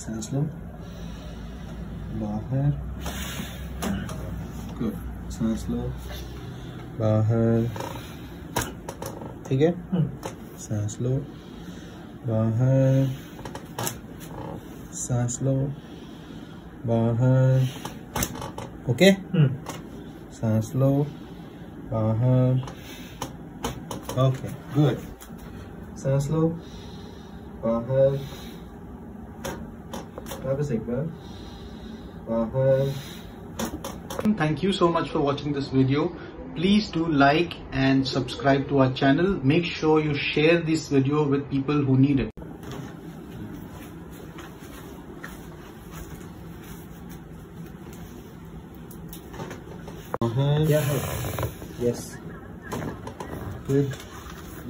सांस लो बाहर गुड सांस लो बाहर ठीक है? सांस लो बाहर सांस लो बाहर ओके सांस लो बाहर ओके गुड सांस लो बाहर Thank you so much for watching this video. Please do like and subscribe to our channel. Make sure you share this video with people who need it. Uh-huh. Yeah. Yes. Good.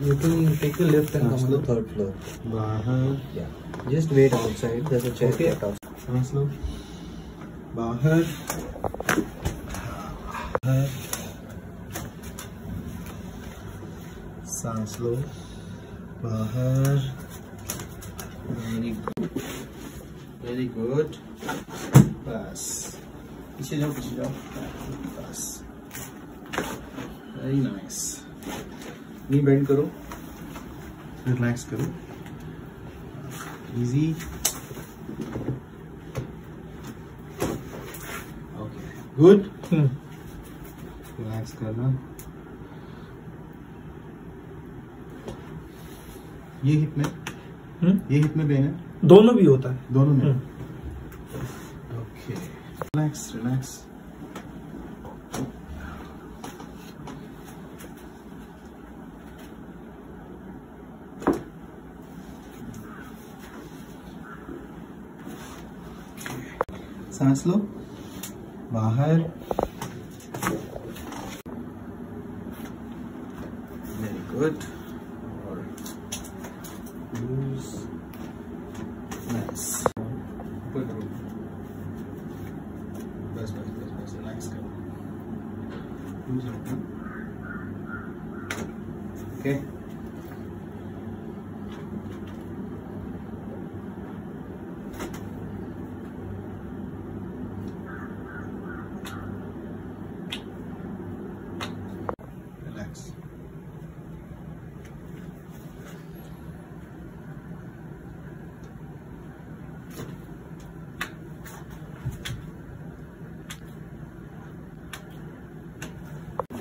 You can take a lift and come on the third floor. बाहर Yeah. Just wait outside. There's a chair Okay. cut off. सांस लो बाहर बाहर सांस लो बाहर very good very good बस पीछे जाओ पीछे जाओ बस वेरी नाइस नी बेंड करो। रिलैक्स करो। इजी ओके गुड रिलैक्स करना। ये हिप में? ये हिप में पेन है? दोनों भी होता है। दोनों में। ओके रिलैक्स रिलैक्स सांस लो। बाहर। वेरी गुड और relax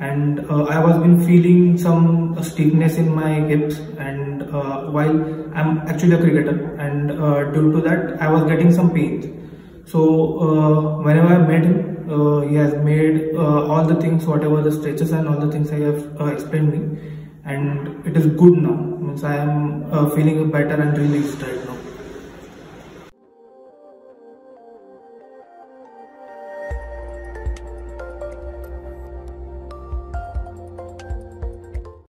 and uh, I was been feeling some stiffness in my hips, and uh, while I'm actually a cricketer, and uh, due to that I was getting some pains. So uh, whenever I met him, uh, he has made uh, all the things, whatever the stretches and all the things I have uh, explained me, and it is good now. Means I am uh, feeling better and released right now.